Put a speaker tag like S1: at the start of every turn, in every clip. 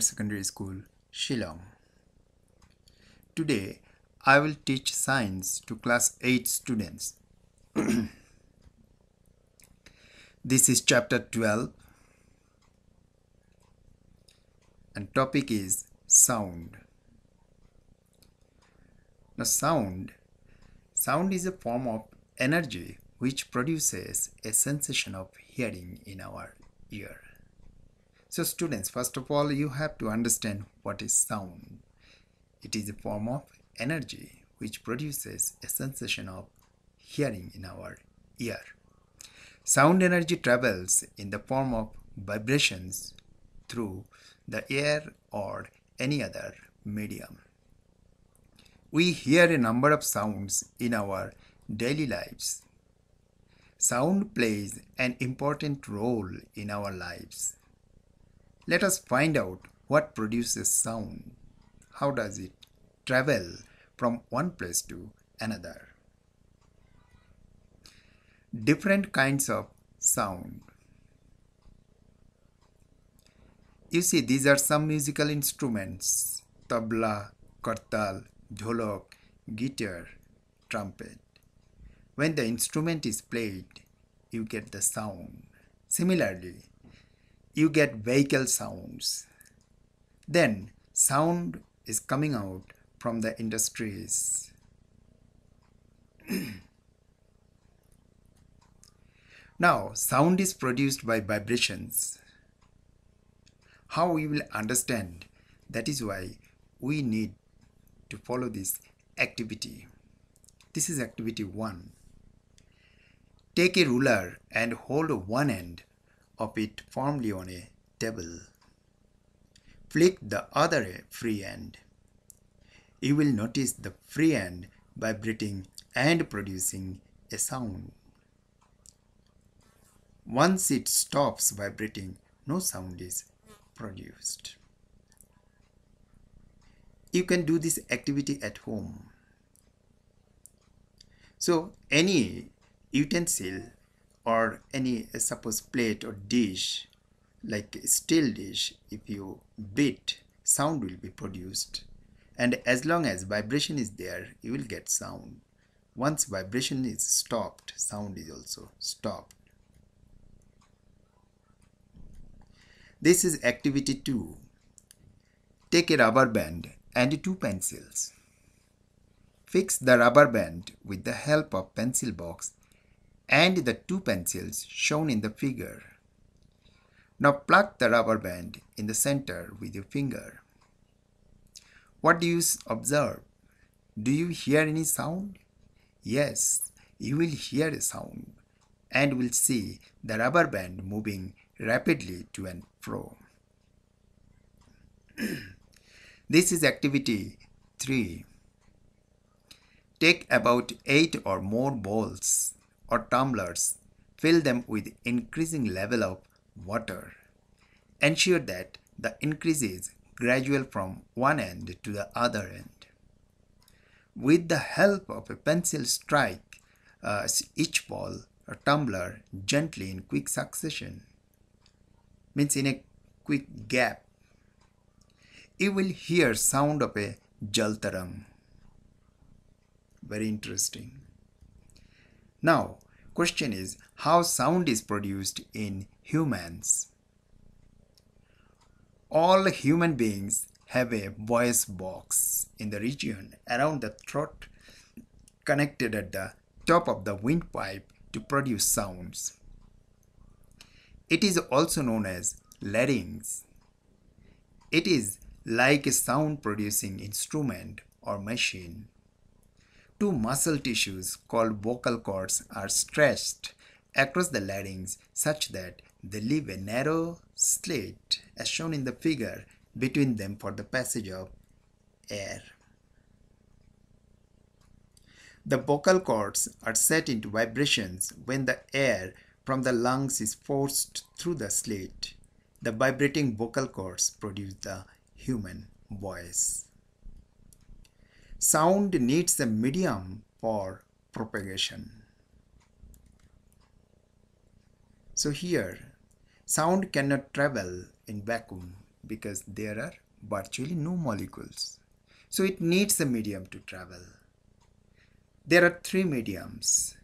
S1: Secondary School, Shillong. Today, I will teach science to class 8 students. this is chapter 12 and topic is sound. Now sound sound is a form of energy which produces a sensation of hearing in our ear. So students, first of all, you have to understand what is sound. It is a form of energy which produces a sensation of hearing in our ear. Sound energy travels in the form of vibrations through the air or any other medium. We hear a number of sounds in our daily lives. Sound plays an important role in our lives. Let us find out what produces sound. How does it travel from one place to another? Different kinds of sound. You see, these are some musical instruments tabla, kartal, dholak, guitar, trumpet. When the instrument is played, you get the sound. Similarly, you get vehicle sounds. Then sound is coming out from the industries. now, sound is produced by vibrations. How we will understand? That is why we need to follow this activity. This is activity 1. Take a ruler and hold one end of it firmly on a table. Flick the other free end. You will notice the free end vibrating and producing a sound. Once it stops vibrating, no sound is produced. You can do this activity at home. So any utensil or any suppose plate or dish like steel dish if you beat sound will be produced. And as long as vibration is there you will get sound. Once vibration is stopped sound is also stopped. This is activity 2 take a rubber band and two pencils. Fix the rubber band with the help of pencil box and the two pencils shown in the figure. Now plug the rubber band in the center with your finger. What do you observe? Do you hear any sound? Yes, you will hear a sound and will see the rubber band moving rapidly to and fro. this is activity 3. Take about 8 or more balls or tumblers, fill them with increasing level of water. Ensure that the increase is gradual from one end to the other end. With the help of a pencil strike uh, each ball or tumbler gently in quick succession, means in a quick gap. You will hear sound of a jaltarang. Very interesting. Now, question is how sound is produced in humans. All human beings have a voice box in the region around the throat connected at the top of the windpipe to produce sounds. It is also known as larynx. It is like a sound producing instrument or machine. Two muscle tissues called vocal cords are stretched across the larynx such that they leave a narrow slit as shown in the figure between them for the passage of air. The vocal cords are set into vibrations when the air from the lungs is forced through the slit. The vibrating vocal cords produce the human voice. Sound needs a medium for propagation. So here, sound cannot travel in vacuum. because there are virtually no molecules. So it needs a medium to travel. There are three mediums.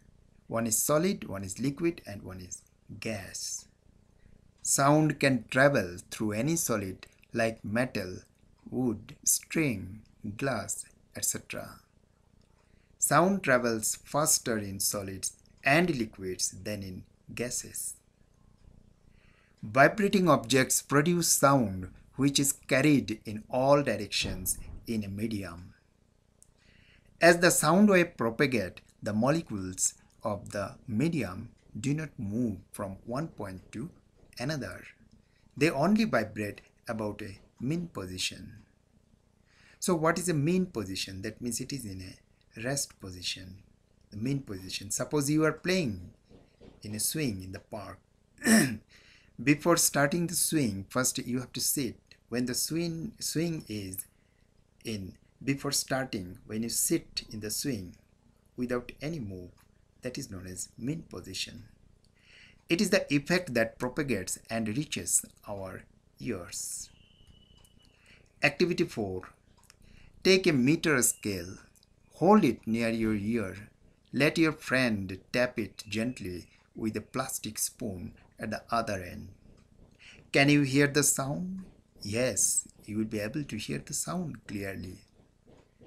S1: One is solid, one is liquid, and one is gas. Sound can travel through any solid like metal, wood, string, glass, etc. Sound travels faster in solids and liquids than in gases. Vibrating objects produce sound which is carried in all directions in a medium. As the sound wave propagate, the molecules of the medium do not move from one point to another. They only vibrate about a mean position. So what is a mean position? That means it is in a rest position. The mean position. Suppose you are playing in a swing in the park. Before starting the swing, first you have to sit. When the swing swing is in before starting, when you sit in the swing without any move, that is known as mean position. It is the effect that propagates and reaches our ears. Activity 4. Take a meter scale, hold it near your ear, let your friend tap it gently with a plastic spoon at the other end. Can you hear the sound? Yes, you will be able to hear the sound clearly.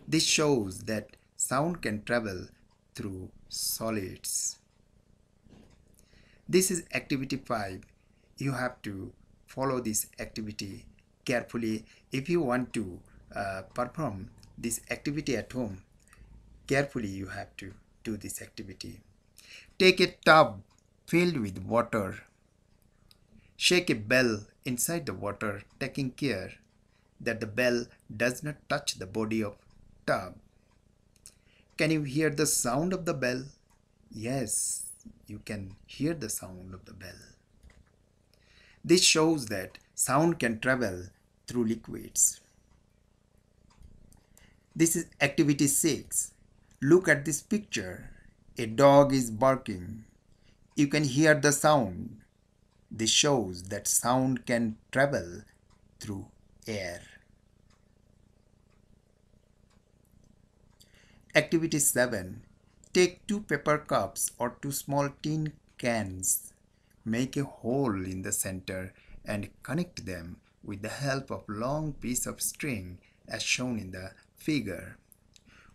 S1: This shows that sound can travel through solids. This is activity 5. You have to follow this activity carefully if you want to uh, perform this activity at home. Carefully you have to do this activity. Take a tub filled with water. Shake a bell inside the water, taking care that the bell does not touch the body of tub. Can you hear the sound of the bell? Yes, you can hear the sound of the bell. This shows that sound can travel through liquids. This is activity 6. Look at this picture. A dog is barking. You can hear the sound. This shows that sound can travel through air. Activity 7. Take two paper cups or two small tin cans. Make a hole in the center and connect them with the help of long piece of string as shown in the figure.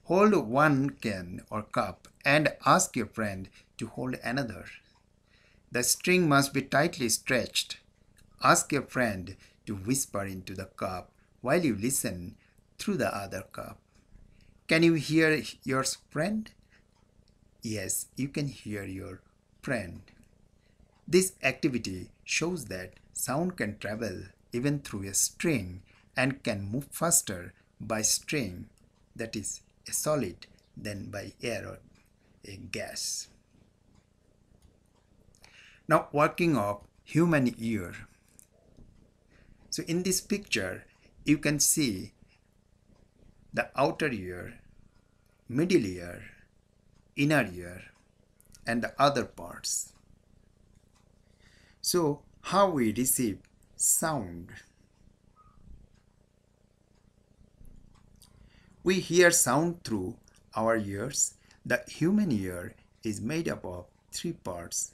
S1: Hold one can or cup and ask your friend to hold another. The string must be tightly stretched. Ask your friend to whisper into the cup while you listen through the other cup. Can you hear your friend? Yes, you can hear your friend. This activity shows that sound can travel even through a string and can move faster by string that is a solid than by air or a gas. Now working of human ear. So in this picture you can see the outer ear, middle ear, inner ear, and the other parts. So, how we receive sound? We hear sound through our ears. The human ear is made up of three parts.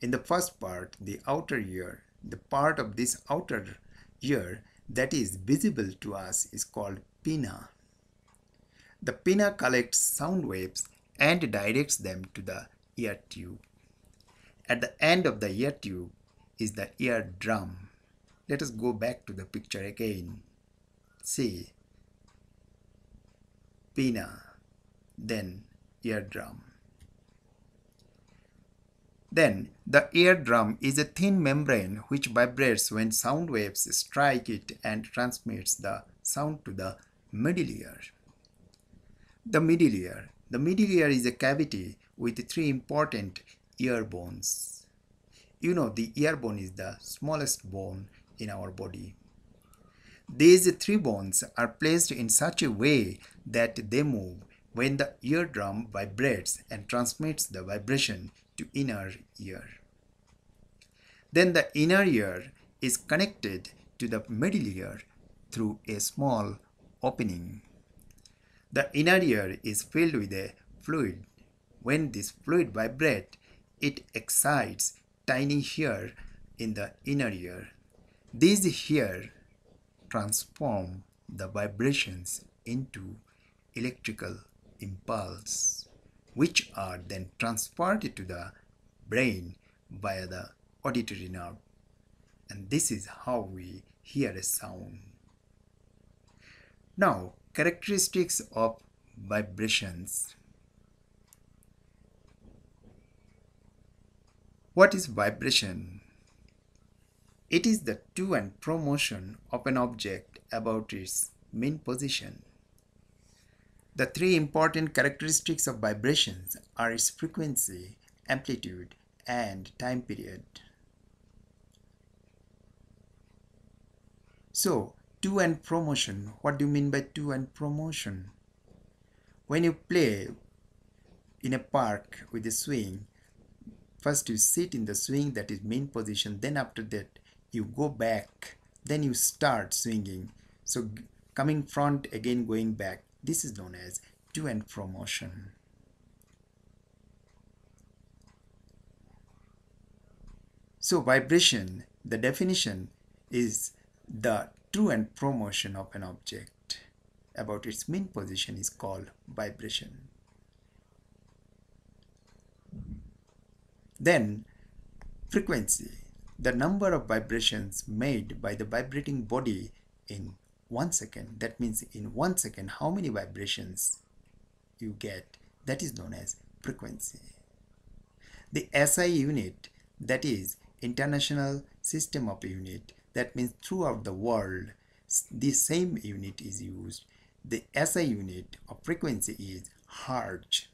S1: In the first part, the outer ear, the part of this outer ear that is visible to us is called pinna. The pinna collects sound waves and directs them to the ear tube. At the end of the ear tube is the ear drum. Let us go back to the picture again. See, pinna, then eardrum. Then the eardrum is a thin membrane which vibrates when sound waves strike it and transmits the sound to the middle ear. The middle ear. The middle ear is a cavity with three important ear bones. You know the ear bone is the smallest bone in our body. These three bones are placed in such a way that they move when the eardrum vibrates and transmits the vibration to inner ear. Then the inner ear is connected to the middle ear through a small opening. The inner ear is filled with a fluid. When this fluid vibrates, it excites tiny hair in the inner ear. These hair transform the vibrations into electrical impulse, which are then transported to the brain via the auditory nerve. And this is how we hear a sound. Now, characteristics of vibrations. What is vibration? It is the to and fro motion of an object about its mean position. The three important characteristics of vibrations are its frequency, amplitude, and time period. So, to and fro motion, what do you mean by to and fro motion? When you play in a park with a swing, first you sit in the swing that is main position, then after that you go back, then you start swinging. So coming front again going back, this is known as to and fro motion. So vibration, the definition is the to and fro motion of an object about its mean position is called vibration. Then frequency, the number of vibrations made by the vibrating body in one second. That means in one second how many vibrations you get that is known as frequency. The SI unit that is International System of Unit that means throughout the world the same unit is used the SI unit of frequency is Hertz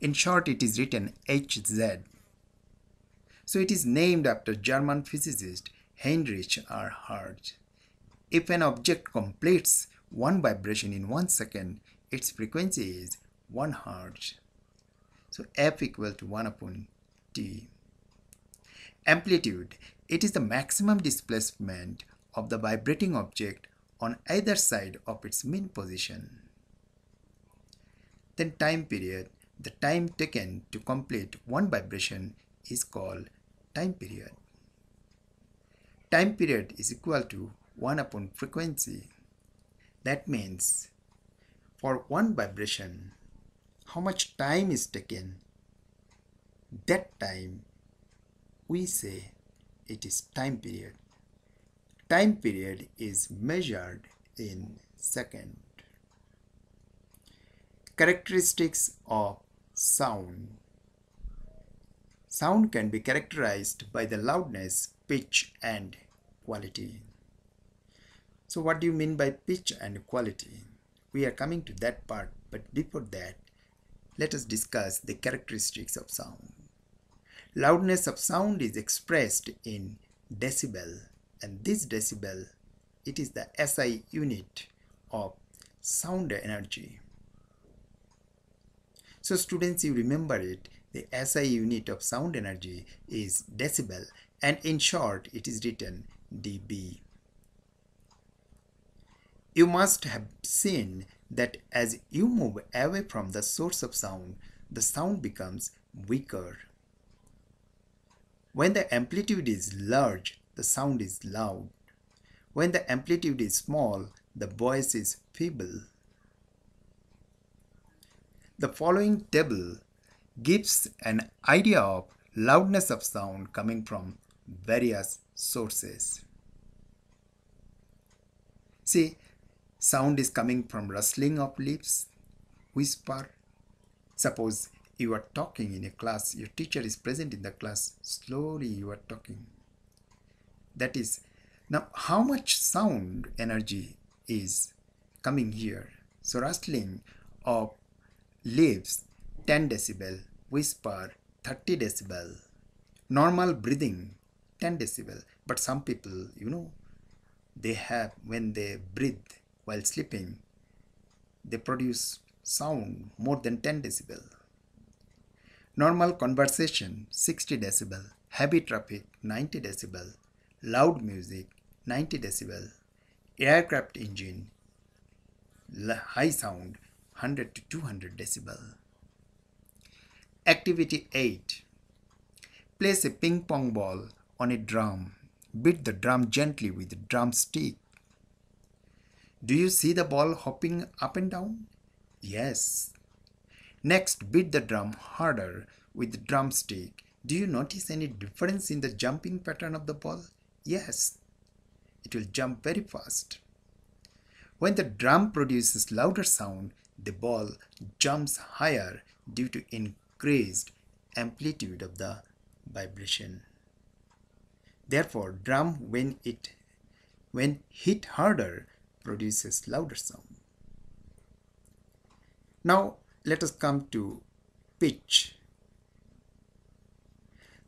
S1: in short it is written Hz so it is named after German physicist Heinrich R. Hertz if an object completes one vibration in one second its frequency is 1 Hertz so F equal to 1 upon T Amplitude. It is the maximum displacement of the vibrating object on either side of its mean position. Then time period. The time taken to complete one vibration is called time period. Time period is equal to 1 upon frequency. That means for one vibration, how much time is taken, that time we say it is time period. Time period is measured in second. Characteristics of sound. Sound can be characterized by the loudness, pitch and quality. So what do you mean by pitch and quality? We are coming to that part but before that let us discuss the characteristics of sound. Loudness of sound is expressed in decibel and this decibel it is the SI unit of sound energy. So students you remember it the SI unit of sound energy is decibel and in short it is written dB. You must have seen that as you move away from the source of sound the sound becomes weaker when the amplitude is large, the sound is loud. When the amplitude is small, the voice is feeble. The following table gives an idea of loudness of sound coming from various sources. See, sound is coming from rustling of leaves, whisper. Suppose you are talking in a class your teacher is present in the class slowly you are talking that is now how much sound energy is coming here so rustling of leaves 10 decibel whisper 30 decibel normal breathing 10 decibel but some people you know they have when they breathe while sleeping they produce sound more than 10 decibel Normal conversation 60 decibel, heavy traffic 90 decibel, loud music 90 decibel. Aircraft engine high sound 100 to 200 decibel. Activity 8. Place a ping pong ball on a drum. Beat the drum gently with a drumstick. Do you see the ball hopping up and down? Yes. Next, beat the drum harder with the drumstick. Do you notice any difference in the jumping pattern of the ball? Yes. It will jump very fast. When the drum produces louder sound, the ball jumps higher due to increased amplitude of the vibration. Therefore, drum when it when hit harder produces louder sound. Now let us come to pitch.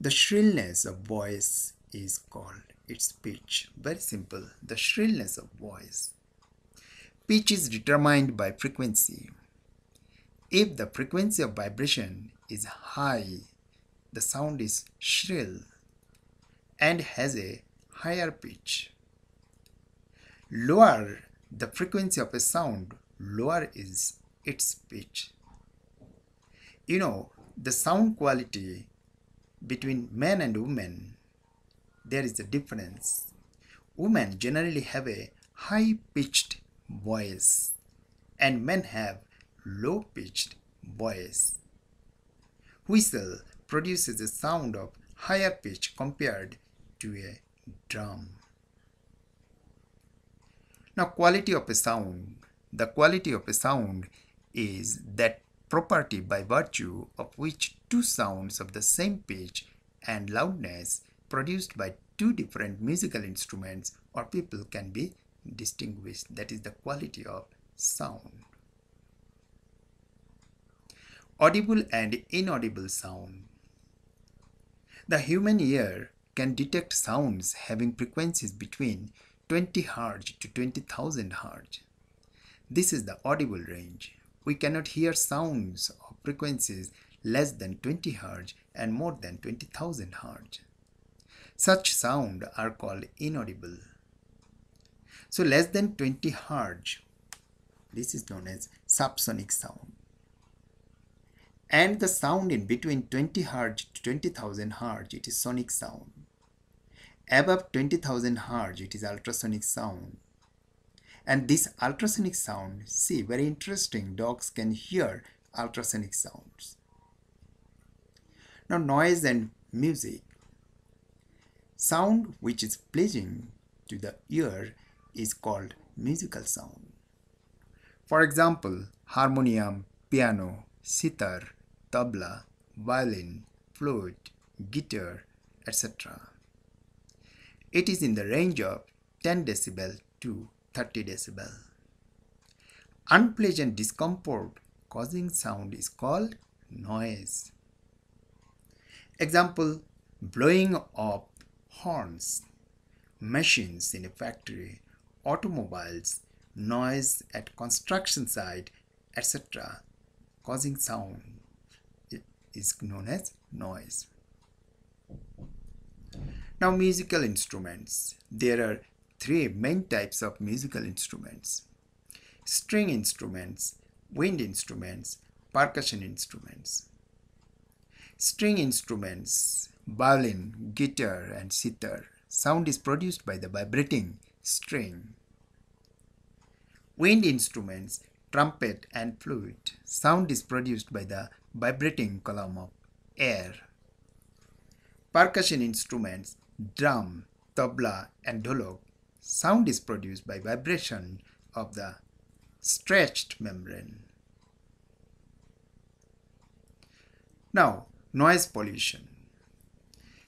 S1: The shrillness of voice is called its pitch. Very simple. The shrillness of voice. Pitch is determined by frequency. If the frequency of vibration is high, the sound is shrill and has a higher pitch. Lower the frequency of a sound, lower is its pitch. You know, the sound quality between men and women, there is a difference. Women generally have a high pitched voice and men have low pitched voice. Whistle produces a sound of higher pitch compared to a drum. Now quality of a sound. The quality of a sound is that property by virtue of which two sounds of the same pitch and loudness produced by two different musical instruments or people can be distinguished. That is the quality of sound. Audible and inaudible sound. The human ear can detect sounds having frequencies between 20 Hz to 20,000 Hz. This is the audible range. We cannot hear sounds of frequencies less than 20 Hz and more than 20,000 Hz. Such sound are called inaudible. So less than 20 Hz, this is known as subsonic sound. And the sound in between 20 Hz to 20,000 Hz, it is sonic sound. Above 20,000 Hz, it is ultrasonic sound. And this ultrasonic sound, see, very interesting, dogs can hear ultrasonic sounds. Now, noise and music. Sound which is pleasing to the ear is called musical sound. For example, harmonium, piano, sitar, tabla, violin, flute, guitar, etc. It is in the range of 10 decibel to 30 decibel. Unpleasant discomfort causing sound is called noise. Example blowing of horns, machines in a factory, automobiles, noise at construction site, etc. causing sound is known as noise. Now musical instruments. There are three main types of musical instruments. String instruments, wind instruments, percussion instruments. String instruments, violin, guitar and sitar. Sound is produced by the vibrating string. Wind instruments, trumpet and flute. Sound is produced by the vibrating column of air. Percussion instruments, drum, tabla and dholak. Sound is produced by vibration of the stretched membrane. Now, noise pollution.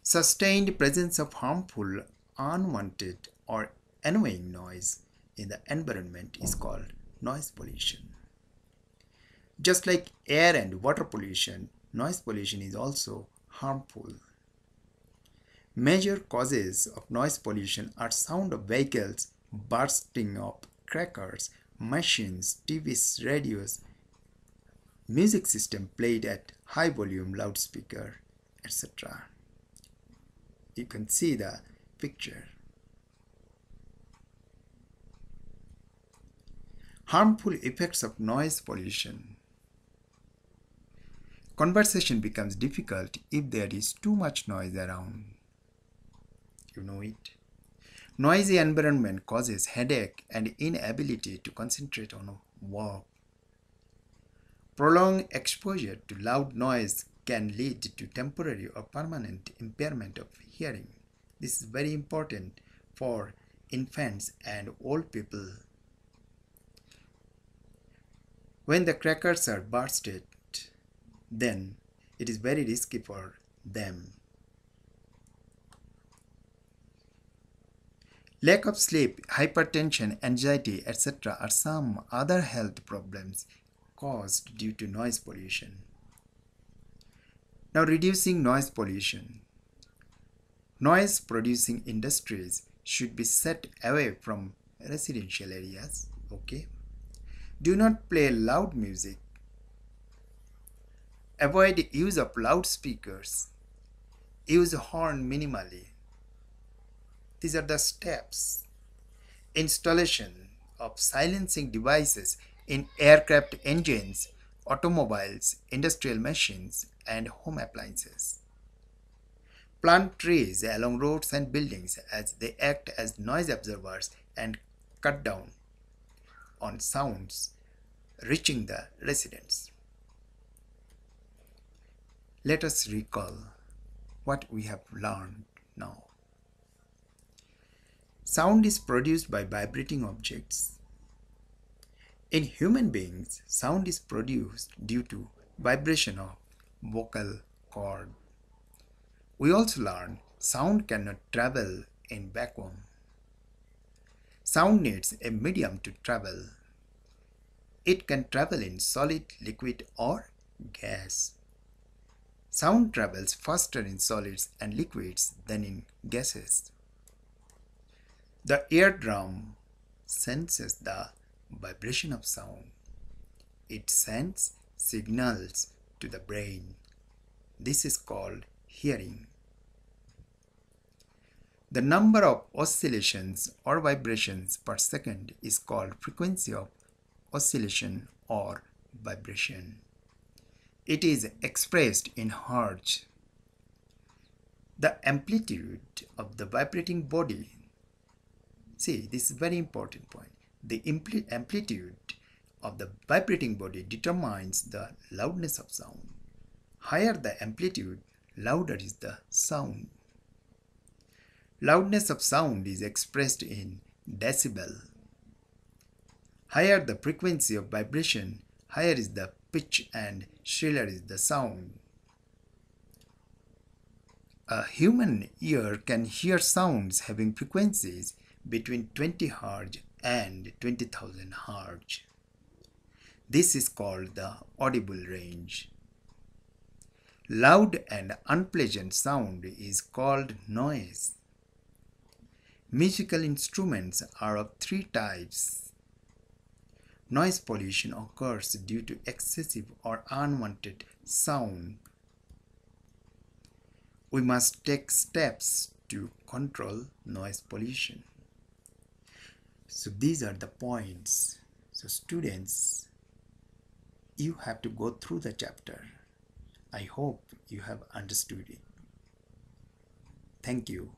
S1: Sustained presence of harmful, unwanted or annoying noise in the environment is called noise pollution. Just like air and water pollution, noise pollution is also harmful. Major causes of noise pollution are sound of vehicles, bursting of crackers, machines, TVs, radios, music system played at high volume loudspeaker, etc. You can see the picture. Harmful effects of noise pollution Conversation becomes difficult if there is too much noise around. You know it. Noisy environment causes headache and inability to concentrate on work. Prolonged exposure to loud noise can lead to temporary or permanent impairment of hearing. This is very important for infants and old people. When the crackers are bursted, then it is very risky for them. Lack of sleep, hypertension, anxiety, etc. are some other health problems caused due to noise pollution. Now, reducing noise pollution. Noise producing industries should be set away from residential areas. Okay. Do not play loud music. Avoid use of loudspeakers. Use horn minimally. These are the steps. Installation of silencing devices in aircraft engines, automobiles, industrial machines, and home appliances. Plant trees along roads and buildings as they act as noise absorbers and cut down on sounds reaching the residents. Let us recall what we have learned now. Sound is produced by vibrating objects. In human beings, sound is produced due to vibration of vocal cord. We also learned sound cannot travel in vacuum. Sound needs a medium to travel. It can travel in solid, liquid, or gas. Sound travels faster in solids and liquids than in gases. The eardrum senses the vibration of sound. It sends signals to the brain. This is called hearing. The number of oscillations or vibrations per second is called frequency of oscillation or vibration. It is expressed in hertz. The amplitude of the vibrating body, see this is very important point, the amplitude of the vibrating body determines the loudness of sound. Higher the amplitude, louder is the sound. Loudness of sound is expressed in decibel. Higher the frequency of vibration, higher is the pitch and shriller is the sound. A human ear can hear sounds having frequencies between 20 Hz and 20,000 Hz. This is called the audible range. Loud and unpleasant sound is called noise. Musical instruments are of three types. Noise pollution occurs due to excessive or unwanted sound. We must take steps to control noise pollution. So these are the points. So students, you have to go through the chapter. I hope you have understood it. Thank you.